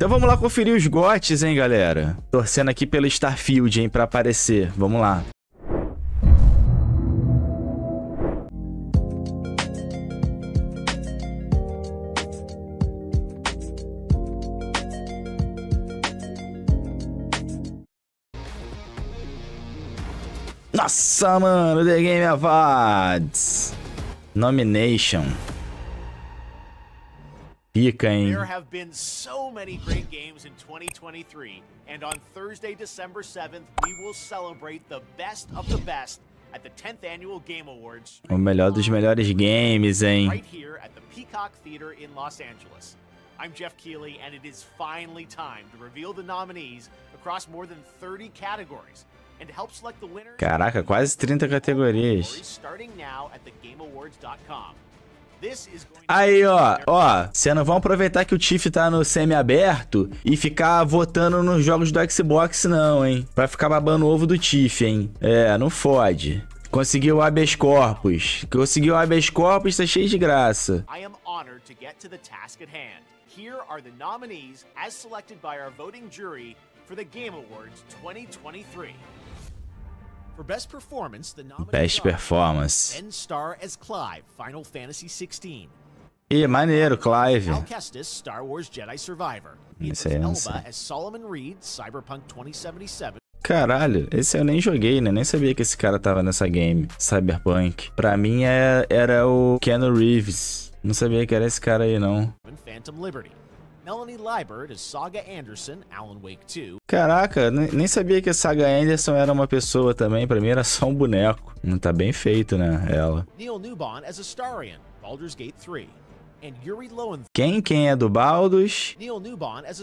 Então vamos lá conferir os gotes, hein, galera? Torcendo aqui pelo Starfield, hein, pra aparecer. Vamos lá. Nossa, mano, The Game Awards. Nomination. Pica, hein? There have been so many great games in 2023, and on Thursday, December 7th, we will celebrate the best of the best at the 10th Annual Game Awards. O melhor dos melhores games, hein? Right here at the Peacock Theater in Los Angeles. I'm Jeff Keighley, and it is finally time to reveal the nominees across more than 30 categories. And to help select the winners, Caraca, quase 30 categorias. starting now at thegameawards.com. Aí, ó, ó, vocês não vão aproveitar que o Tiff tá no semi-aberto e ficar votando nos jogos do Xbox, não, hein? Pra ficar babando o ovo do Tiff, hein? É, não fode. Conseguiu o habeas corpus. Conseguiu o habeas corpus, tá cheio de graça. I am honored to get to the task at hand. Here are the nominees as selected by our voting jury for the Game Awards 2023. Best Performance, Best performance. Ben Starr as Clive, Final Fantasy XVI. Ih, maneiro, Clive. Al Kestis, Star Wars Jedi Survivor. Esse aí não sei. Reed, Cyberpunk 2077. Caralho, esse eu nem joguei, né? Nem sabia que esse cara tava nessa game, Cyberpunk. Pra mim é- era o Keanu Reeves. Não sabia que era esse cara aí, não. Phantom Liberty. Melanie Liebert as Saga Anderson, Alan Wake 2. Caraca, ne- nem sabia que a Saga Anderson era uma pessoa também. Pra mim era só um boneco. Não tá bem feito, né? Ela. Neil Newbon as Baldur's Gate 3. And Yuri Lowenthal. Quem? Quem é do Baldus? Neil Newbon as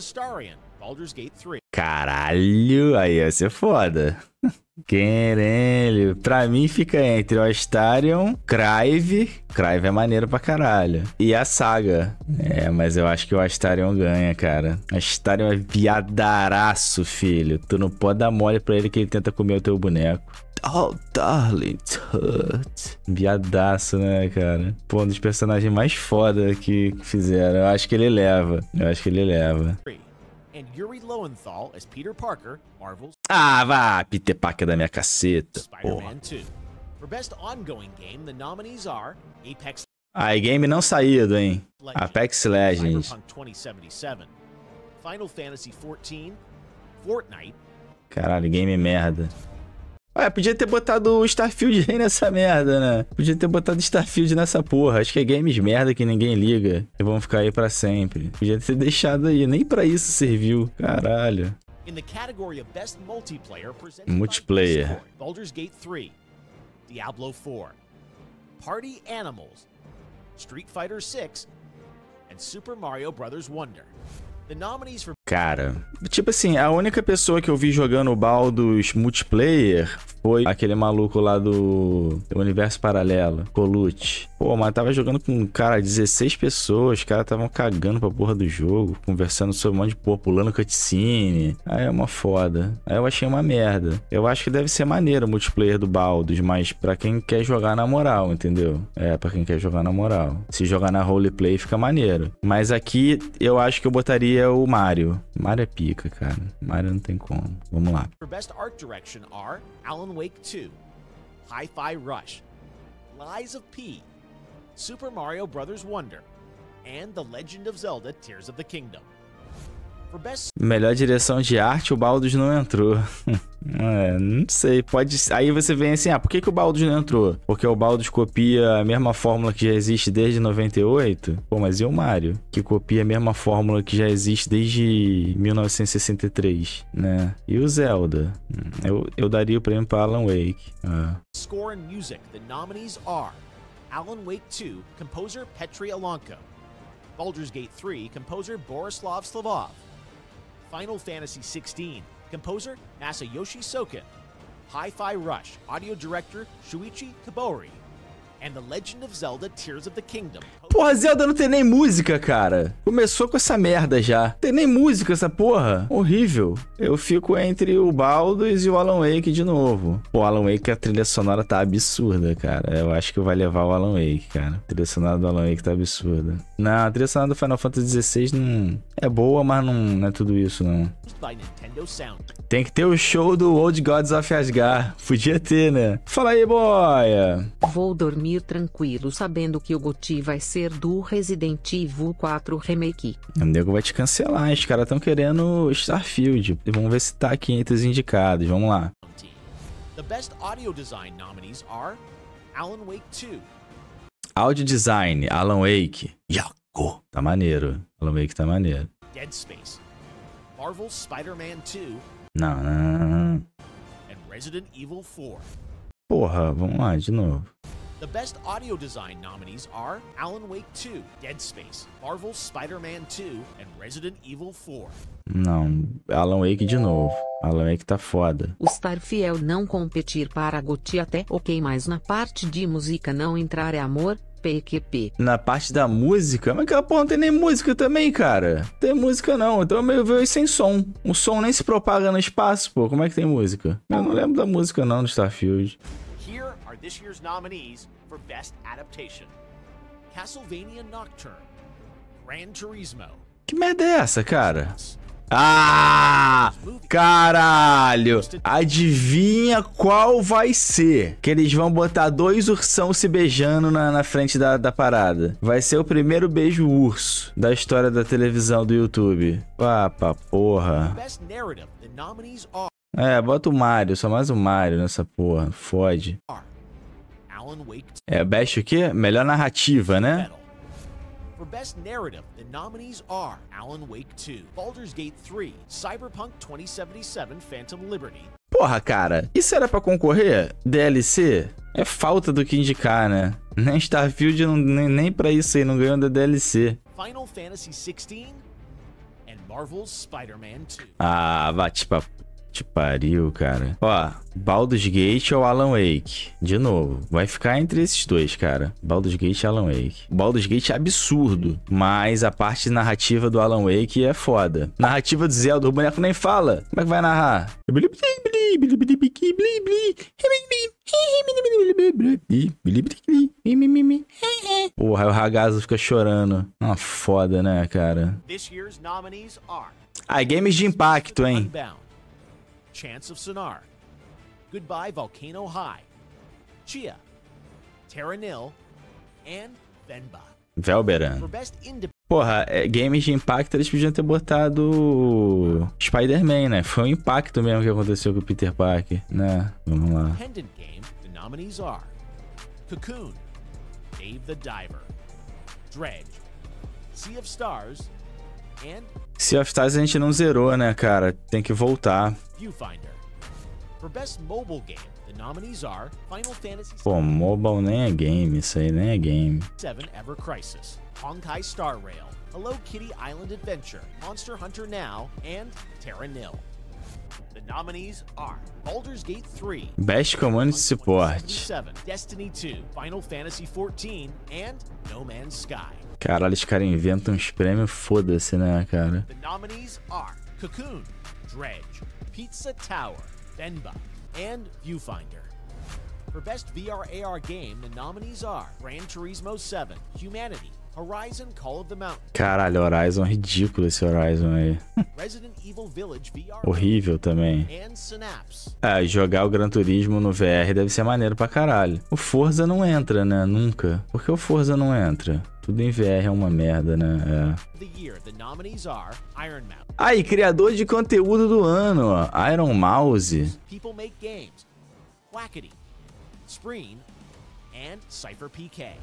Baldur's Gate 3. Caralho, aí ia ser foda. Querelho. Pra mim fica entre o Astarion, Crive. Crive é maneiro pra caralho. E a Saga. É, mas eu acho que o Astarion ganha, cara. Astarion é viadaraço, filho. Tu não pode dar mole pra ele que ele tenta comer o teu boneco. Oh, darling, tut. Viadaço, né, cara? Pô, um dos personagens mais foda que fizeram. Eu acho que ele leva. Eu acho que ele leva. And Yuri Lowenthal as Peter Parker, Marvel's Ah, vá, Peter Parker da minha caceta. Spider-Man 2. For Best Ongoing Game, the nominees are Apex game não saído, hein? Legends, Apex Legends. Cyberpunk 2077, Final Fantasy 14, Fortnite, Caralho, game merda. Ué, podia ter botado o Starfield aí nessa merda, né? Podia ter botado Starfield nessa porra. Acho que é games merda que ninguém liga. E vão ficar aí pra sempre. Podia ter deixado aí. Nem pra isso serviu. Caralho. Multiplayer, Baldur's Gate 3, Diablo 4, Party Animals, Street Fighter 6, and Super Mario Bros. Wonder. The nominees for Cara, tipo assim, a única pessoa que eu vi jogando o Baldus multiplayer foi aquele maluco lá do, Universo Paralelo, Colute. Pô, mas tava jogando com, cara, 16 pessoas, os caras estavam cagando pra porra do jogo, conversando sobre um monte de porra, pulando cutscene. Aí é uma foda. Aí eu achei uma merda. Eu acho que deve ser maneiro o multiplayer do Baldus, mas pra quem quer jogar na moral, entendeu? É, pra quem quer jogar na moral. Se jogar na roleplay fica maneiro. Mas aqui eu acho que eu botaria o Mario. Mario é pica, cara. Mario não tem como. Vamos lá. for Best Art Direction are Alan Wake 2, Hi-Fi Rush, Lies of P, Super Mario Brothers Wonder, and The Legend of Zelda Tears of the Kingdom. Melhor direção de arte, o Baldus não entrou. é, não sei, pode. Aí você vem assim, ah, por que, que o Baldus não entrou? Porque o Baldus copia a mesma fórmula que já existe desde 98? Pô, mas e o Mario? Que copia a mesma fórmula que já existe desde 1963, né? E o Zelda? Hum, Eu, eu daria o prêmio pra Alan Wake. Ah. Score and Music, the nominees are Alan Wake 2, composer Petri Alonko, Baldur's Gate 3, composer Borislav Slavov, Final Fantasy 16, composer Masayoshi Soken, Hi-Fi Rush, audio director Shuichi Kabori, and The Legend of Zelda Tears of the Kingdom. Porra, Zelda não tem nem música, cara. Começou com essa merda já. Tem nem música essa porra. Horrível. Eu fico entre o Baldur's e o Alan Wake de novo. Pô, Alan Wake, a trilha sonora tá absurda, cara. Eu acho que vai levar o Alan Wake, cara. A trilha sonora do Alan Wake tá absurda. Não, a trilha sonora do Final Fantasy XVI não... É boa, mas não, não é tudo isso, não. Tem que ter o show do Old Gods of Asgard. Podia ter, né? Fala aí, boia. Vou dormir tranquilo sabendo que o Goti vai ser do Resident Evil 4 Remake. O nego vai te cancelar. Os caras estão querendo Starfield. Vamos ver se tá aqui entre os indicados. Vamos lá. The best audio design nominees are Alan Wake 2, Audio Design, Alan Wake. Yaku. Tá maneiro. Alan Wake tá maneiro. Dead Space, Marvel's Spider-Man 2, Não, não, não, não. and Resident Evil 4. Porra, vamos lá, de novo. The best audio design nominees are Alan Wake 2, Dead Space, Marvel's Spider-Man 2, and Resident Evil 4. Não, Alan Wake de novo. Alan Wake tá foda. O Starfield não competir para Goti até ok, mas na parte de música não entrar é amor, PQP. Na parte da música, mas aquela porra não tem nem música também, cara. Tem música não, então eu meio vejo sem som. O som nem se propaga no espaço, pô. Como é que tem música? Eu não lembro da música não do Starfield. Are this year's nominees for Best Adaptation Castlevania Nocturne, Gran Turismo, Que merda é essa, cara? Ah! Caralho! Adivinha qual vai ser? Que eles vão botar dois ursão se beijando na, na frente da, da parada. Vai ser o primeiro beijo urso da história da televisão do YouTube. Ah, pra porra. É, bota o Mario, só mais o Mario nessa porra. Fode. Alan Wake 2 É, best o quê? Melhor narrativa, né? For Best Narrative, the nominees are Alan Wake 2, Baldur's Gate 3, Cyberpunk 2077 Phantom Liberty, Porra, cara, isso era pra concorrer? DLC? É falta do que indicar, né? Nem Starfield, não, nem, nem pra isso aí, não ganhou da DLC. Final Fantasy 16, and Marvel's Spider-Man 2. Ah, bate pra te pariu, cara. Ó, Baldur's Gate ou Alan Wake? De novo, vai ficar entre esses dois, cara. Baldur's Gate e Alan Wake. Baldur's Gate é absurdo, mas a parte narrativa do Alan Wake é foda. Narrativa do Zelda, o boneco nem fala. Como é que vai narrar? Porra, aí o ragazo fica chorando. Uma foda, né, cara? Ah, games de impacto, hein? Chance of Sonar, Goodbye Volcano High, Chia, Terra Nil, and Venba. Velberan. Independent Porra, é, games de impacto eles podiam ter botado Spider-Man, né? Foi um impacto mesmo que aconteceu com o Peter Parker, né? Vamos lá. game, the nominees are Cocoon, Dave the Diver, Dredge, Sea of Stars, Sea of Stars a gente não zerou, né, cara? Tem que voltar. Viewfinder. For Best Mobile Game, the nominees are Final Fantasy Pô, mobile nem é game, isso aí nem é game. VII Ever Crisis, Honkai Star Rail, Hello Kitty Island Adventure, Monster Hunter Now, and Terra Nil. The nominees are Baldur's Gate 3, Best Community Support. 77, Destiny 2, Final Fantasy 14, and No Man's Sky. Caralho, os caras inventam uns prêmios, foda-se, né, cara? The nominees are Cocoon, Dredge, Pizza Tower, Venba, and Viewfinder. For Best VR AR Game, the nominees are Gran Turismo 7, Humanity, Horizon Call of the Mountain, Caralho, Horizon, ridículo esse Horizon aí. Horrível também. É, jogar o Gran Turismo no VR deve ser maneiro pra caralho. O Forza não entra, né? Nunca. Por que o Forza não entra? Tudo em VR é uma merda, né? É. Aí, criador de conteúdo do ano, ó. Iron Mouse. People Make Games, Wackety, Spreen, and Cypher PK.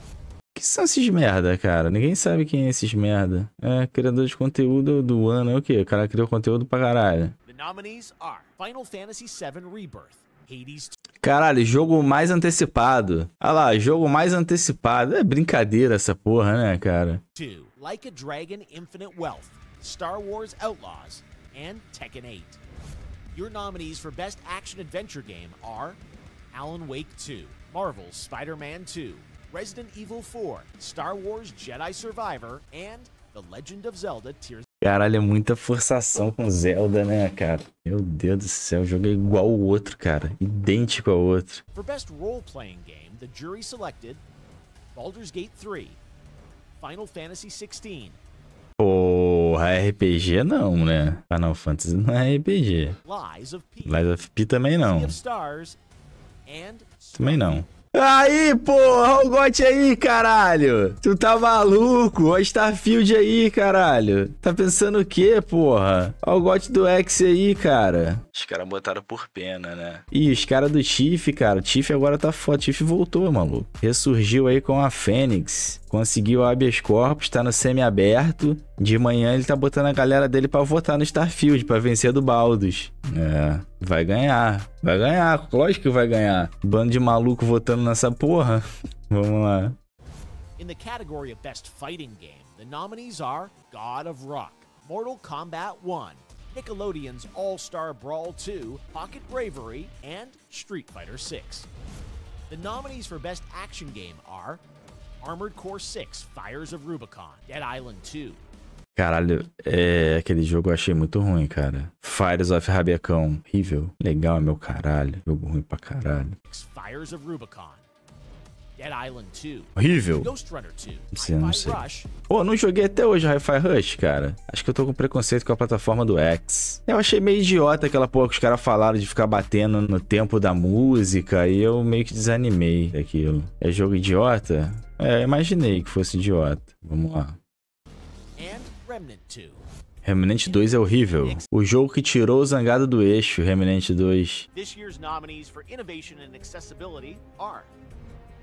Que são esses merda, cara? Ninguém sabe quem é esses merda. É, criador de conteúdo do ano é o quê? O cara criou conteúdo pra caralho. The nominees are Final Fantasy VII Rebirth, Hades Caralho, jogo mais antecipado. Ah lá, jogo mais antecipado. É brincadeira essa porra, né, cara? 2, Like a Dragon Infinite Wealth, Star Wars Outlaws, and Tekken 8. Your nominees for Best Action Adventure Game are Alan Wake 2, Marvel's Spider Man 2, Resident Evil 4, Star Wars Jedi Survivor, and The Legend of Zelda Tears Caralho, é muita forçação com Zelda, né, cara? Meu Deus do céu, o jogo é igual ao outro, cara. Idêntico ao outro. For best role-playing game, the jury selected Baldur's Gate 3, Final Fantasy 16, Porra, RPG não, né? Final Fantasy não é RPG. Lies of P, Lies of P também não. Também não. Aí, porra, o GOT aí, caralho. Tu tá maluco? Ó, Starfield aí, caralho. Tá pensando o quê, porra? Ó o GOT do X aí, cara. Os caras botaram por pena, né? Ih, os caras do Tiff, cara. O Tiff agora tá foda. Tiff voltou, maluco. Ressurgiu aí com a Fênix. Conseguiu o habeas corpus, tá no semi-aberto. De manhã ele tá botando a galera dele pra votar no Starfield, pra vencer do Baldus. É, vai ganhar. Vai ganhar, lógico que vai ganhar. Bando de maluco votando nessa porra. Vamos lá. In the category of Best Fighting Game, the nominees are God of Rock, Mortal Kombat 1, Nickelodeon's All Star Brawl 2, Pocket Bravery, and Street Fighter 6. The nominees for Best Action Game are Armored Core 6 Fires of Rubicon, Dead Island 2, Caralho, é, aquele jogo eu achei muito ruim, cara. Fires of Rabiacão, horrível. Legal, meu caralho. Jogo ruim pra caralho. Fires of Rubicon, Dead Island 2, Horrível. Ghost Runner 2, Sim, não sei. Pô, não joguei até hoje Hi-Fi Rush, cara. Acho que eu tô com preconceito com a plataforma do X. Eu achei meio idiota aquela porra que os caras falaram de ficar batendo no tempo da música e eu meio que desanimei daquilo. É jogo idiota? É, imaginei que fosse idiota. Vamos lá. Remnant 2. Remnant 2 é horrível. O jogo que tirou o zangado do eixo, Remnant 2. This year's nominees for innovation and accessibility are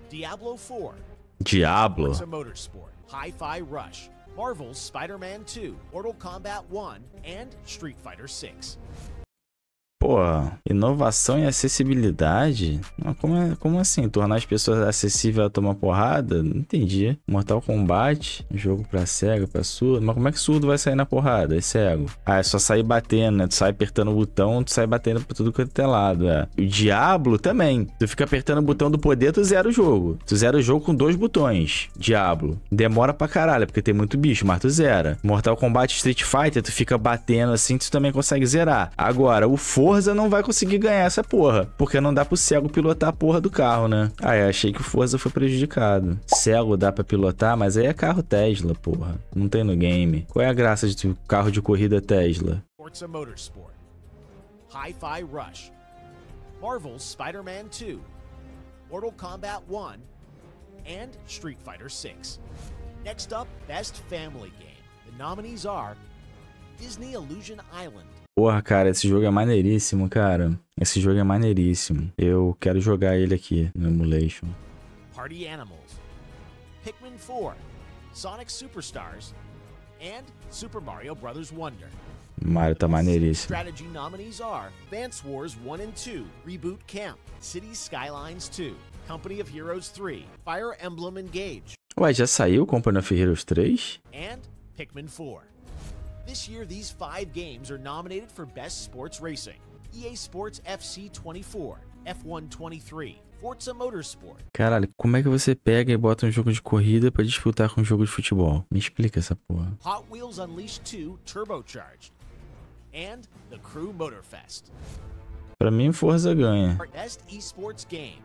Diablo 4, Diablo. Hi-Fi Rush, Marvel's Spider-Man 2, Mortal Kombat 1, and Street Fighter 6. Inovação e acessibilidade? Como, é- como assim? Tornar as pessoas acessíveis a tomar porrada? Não entendi. Mortal Kombat, jogo pra cego, pra surdo. Mas como é que surdo vai sair na porrada? É cego. Ah, é só sair batendo, né? Tu sai apertando o botão, tu sai batendo pra tudo quanto é lado, é. O Diablo também. Tu fica apertando o botão do poder, tu zera o jogo. Tu zera o jogo com dois botões. Diablo. Demora pra caralho, porque tem muito bicho, mas tu zera. Mortal Kombat Street Fighter, tu fica batendo assim, tu também consegue zerar. Agora, o Forza não vai conseguir ganhar essa porra, porque não dá pro cego pilotar a porra do carro, né? Ah, eu achei que o Forza foi prejudicado. Cego dá pra pilotar, mas aí é carro Tesla, porra. Não tem no game. Qual é a graça de carro de corrida Tesla? Forza Motorsport, Hi-Fi Rush, Marvel's Spider-Man 2, Mortal Kombat 1, and Street Fighter 6. Next up, Best Family Game. The nominees are Disney Illusion Island, Porra, cara, esse jogo é maneiríssimo, cara. Esse jogo é maneiríssimo. Eu quero jogar ele aqui no emulation. Party Animals, Pikmin 4, Sonic Superstars, and Super Mario Bros. Wonder. Mario tá maneiríssimo. Strategy nominees are Advance Wars 1 and 2, Reboot Camp, Cities Skylines 2, Company of Heroes 3, Fire Emblem Engage, Ué, já saiu Company of Heroes 3? and Pikmin 4. This year, these five games are nominated for Best Sports Racing EA Sports FC 24, F1 23, Forza Motorsport, Caralho, como é que você pega e bota um jogo de corrida pra disputar com um jogo de futebol? Me explica essa porra. Hot Wheels Unleashed 2 Turbocharged, and The Crew Motorfest. Pra mim, Forza ganha. Best Esports Game.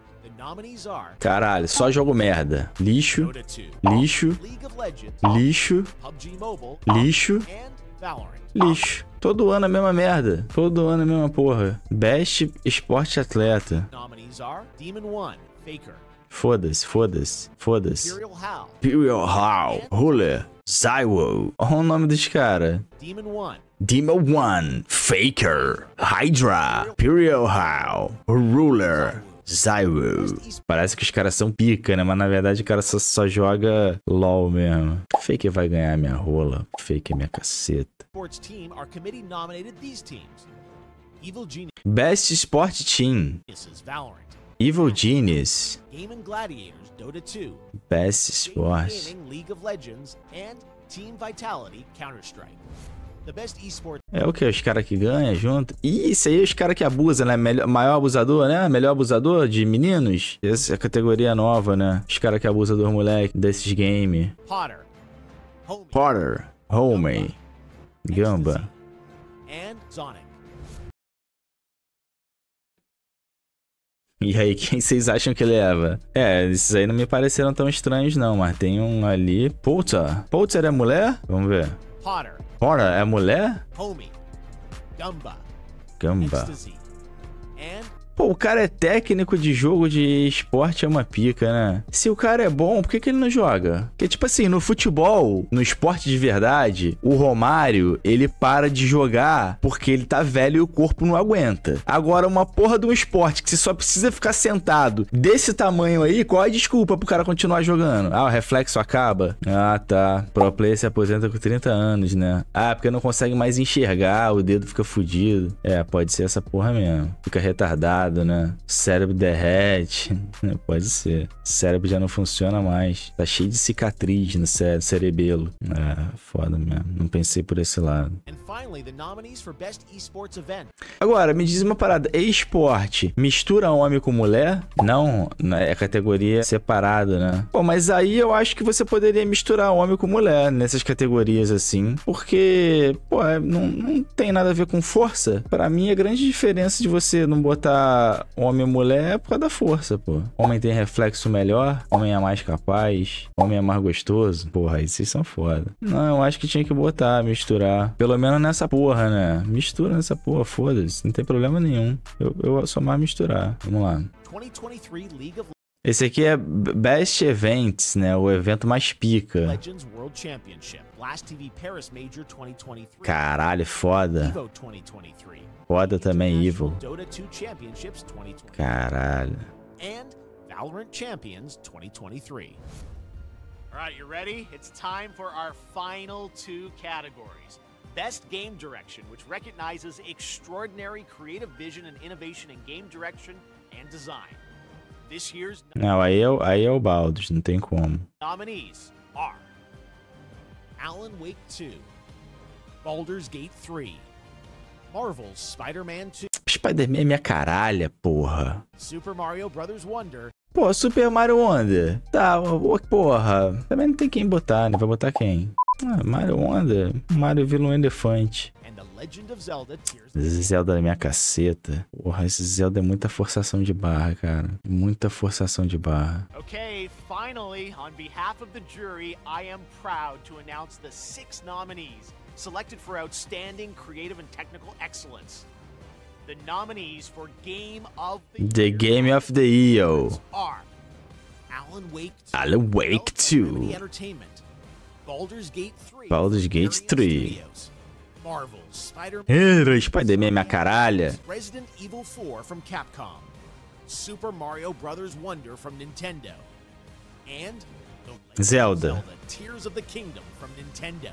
Caralho, só jogo merda. Lixo, Dota 2, lixo, lixo, lixo, Valorant. Lixo. Todo ano a mesma merda. Todo ano a mesma porra. Best Esporte Atleta. Nominees are Demon 1, Faker, Foda-se, foda-se, foda-se. Imperial Hal, Imperial Hall, Ruler, Zywo. Olha o nome dos caras. Demon 1, Demo One, Faker, Hydra, Imperial Hall, Ruler, Zywo. Parece que os caras são pica, né? Mas na verdade o cara só, só joga LOL mesmo. Faker vai ganhar minha rola. Faker é minha caceta. Best Sport Team. Evil Genius. Game and Gladiators, Dota 2, Best Sport. Gaming, League of Legends, and Team Vitality, Counter É o que? Os caras que ganham junto? Ih, isso aí é os caras que abusam, né? Melhor, maior abusador, né? Melhor abusador de meninos? Essa é a categoria nova, né? Os caras que abusam dos moleques desses games. Potter, Homie, Potter, Homey, Gamba. and Sonic. E aí, quem vocês acham que leva? É, esses aí não me pareceram tão estranhos, não, mas tem um ali. Poulter. Poulter é mulher? Vamos ver. Potter, Potter é mulher? Homie, Gumba, Gamba. Ecstasy, and Pô, o cara é técnico de jogo de esporte é uma pica, né? Se o cara é bom, por que, que ele não joga? Porque, tipo assim, no futebol, no esporte de verdade, o Romário, ele para de jogar porque ele tá velho e o corpo não aguenta. Agora, uma porra de um esporte que você só precisa ficar sentado desse tamanho aí, qual é a desculpa pro cara continuar jogando? Ah, o reflexo acaba? Ah, tá. Pro player se aposenta com 30 anos, né? Ah, porque não consegue mais enxergar, o dedo fica fudido. É, pode ser essa porra mesmo. Fica retardado, né? Cérebro derrete. Pode ser. Cérebro já não funciona mais. Tá cheio de cicatriz no cé cerebelo. É, foda mesmo. Não pensei por esse lado. Agora, me diz uma parada. Esporte mistura homem com mulher? Não, né? é categoria separada, né? Pô, mas aí eu acho que você poderia misturar homem com mulher nessas categorias assim. Porque, pô, é- não, não tem nada a ver com força. Pra mim, a grande diferença de você não botar homem e mulher é por causa da força, pô. Homem tem reflexo melhor, homem é mais capaz, homem é mais gostoso. Porra, aí vocês são foda. Não, eu acho que tinha que botar, misturar. Pelo menos nessa porra, né? Mistura nessa porra, foda-se. Não tem problema nenhum. Eu, eu só mais misturar. Vamos lá. 2023 League of Esse aqui é Best Events, né? O evento mais pica. Legends World Championship, Blast TV Paris Major 2023, Caralho, foda. Evo 2023, Foda também, Evil. Dota 2 Championships 2023, Caralho. and Valorant Champions 2023. All right, you ready? It's time for our final two categories. Best Game Direction, which recognizes extraordinary creative vision and innovation in game direction and design. Não, aí é, o- aí é o Baldus, não tem como. nominees are Alan Wake 2, Baldur's Gate 3, Marvel's Spider-Man 2, Spider-Man é minha caralha, porra. Super Mario Bros. Wonder, Pô, Super Mario Wonder. Tá, porra. Também não tem quem botar, né? Vai botar quem? Ah, Mario Wonder. Mario um elefante. Zelda Zelda é minha caceta. Porra, esse Zelda é muita forçação de barra, cara. Muita forçação de barra. Okay, finally, on behalf of the jury, I am proud to announce the six nominees selected for outstanding creative and technical excellence. The nominees for Game of the, The Year Game of the Year. are Alan Wake 2, Alan Wake developed by 2. Remedy Entertainment, Baldur's Gate 3, Baldur's Gate Larian 3. Studios, Marvel's Spider-Man é minha caralha. Resident Evil 4 from Capcom, Super Mario Bros. Wonder from Nintendo, and Zelda. Zelda Tears of the Kingdom from Nintendo.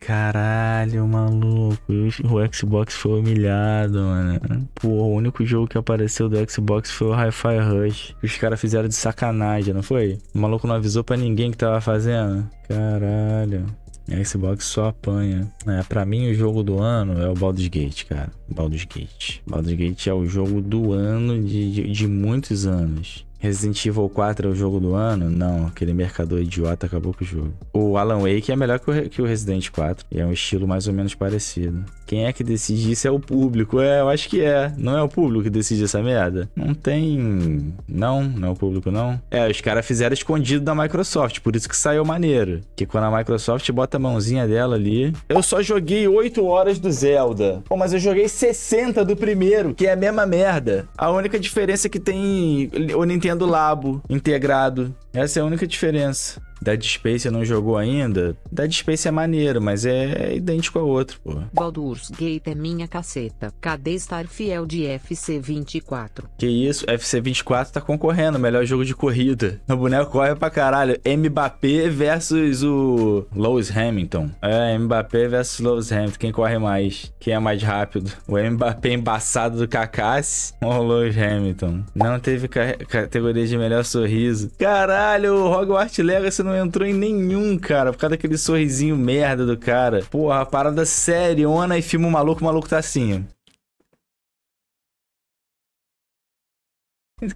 Caralho, maluco. O Xbox foi humilhado, mano. Pô, o único jogo que apareceu do Xbox foi o Hi-Fi Rush. Os caras fizeram de sacanagem, não foi? O maluco não avisou pra ninguém que tava fazendo. Caralho. A Xbox só apanha. É, pra mim, o jogo do ano é o Baldur's Gate, cara. Baldur's Gate. Baldur's Gate é o jogo do ano de, de, de muitos anos. Resident Evil 4 é o jogo do ano? Não, aquele mercador idiota acabou com o jogo. O Alan Wake é melhor que o, que Resident 4. E é um estilo mais ou menos parecido. Quem é que decide isso é o público. É, eu acho que é. Não é o público que decide essa merda? Não tem. Não, não é o público, não. É, os caras fizeram escondido da Microsoft, por isso que saiu maneiro. Que quando a Microsoft bota a mãozinha dela ali. Eu só joguei 8 horas do Zelda. Pô, mas eu joguei 60 do primeiro, que é a mesma merda. A única diferença é que tem o Nintendo Labo integrado. Essa é a única diferença. Dead Space não jogou ainda? Dead Space é maneiro, mas é idêntico ao outro, pô. Baldur's Gate é minha caceta. Cadê Starfield FC 24? Que isso, FC24 tá concorrendo, melhor jogo de corrida. O boneco corre pra caralho. Mbappé versus o Lewis Hamilton. É, Mbappé versus Lewis Hamilton. Quem corre mais? Quem é mais rápido? O Mbappé embaçado do Kakassi ou o Lewis Hamilton? Não teve ca- categoria de melhor sorriso. Caralho, o Hogwarts Legacy não entrou em nenhum, cara, por causa daquele sorrisinho merda do cara. Porra, a parada seriona e filma o maluco, o maluco tá assim.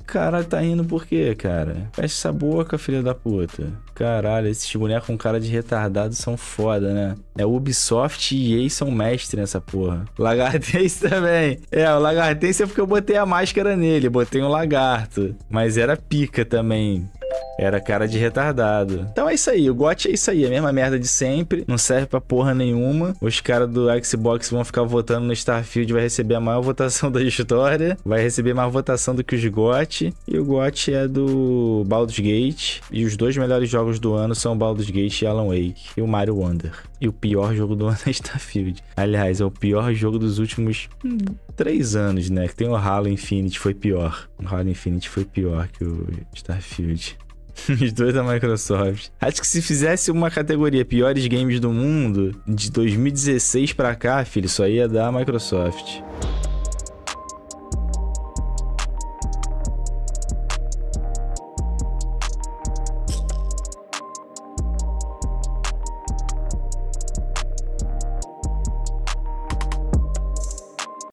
Caralho, tá indo por quê, cara? Fecha essa boca, filha da puta. Caralho, esses bonecos com cara de retardado são foda, né? É Ubisoft e EA são mestre nessa porra. Lagartense também. É, o Lagartense é porque eu botei a máscara nele, botei um lagarto. Mas era pica também. Era cara de retardado. Então é isso aí, o GOT é isso aí, a mesma merda de sempre, não serve pra porra nenhuma. Os caras do Xbox vão ficar votando no Starfield, vai receber a maior votação da história, vai receber mais votação do que os GOT. E o GOT é do Baldur's Gate, e os dois melhores jogos do ano são Baldur's Gate e Alan Wake, e o Mario Wonder. E o pior jogo do ano é Starfield. Aliás, é o pior jogo dos últimos três anos, né? Que tem o Halo Infinite, foi pior. O Halo Infinite foi pior que o Starfield. Os dois da Microsoft. Acho que se fizesse uma categoria piores games do mundo, de 2016 pra cá, filho, aí ia dar a Microsoft.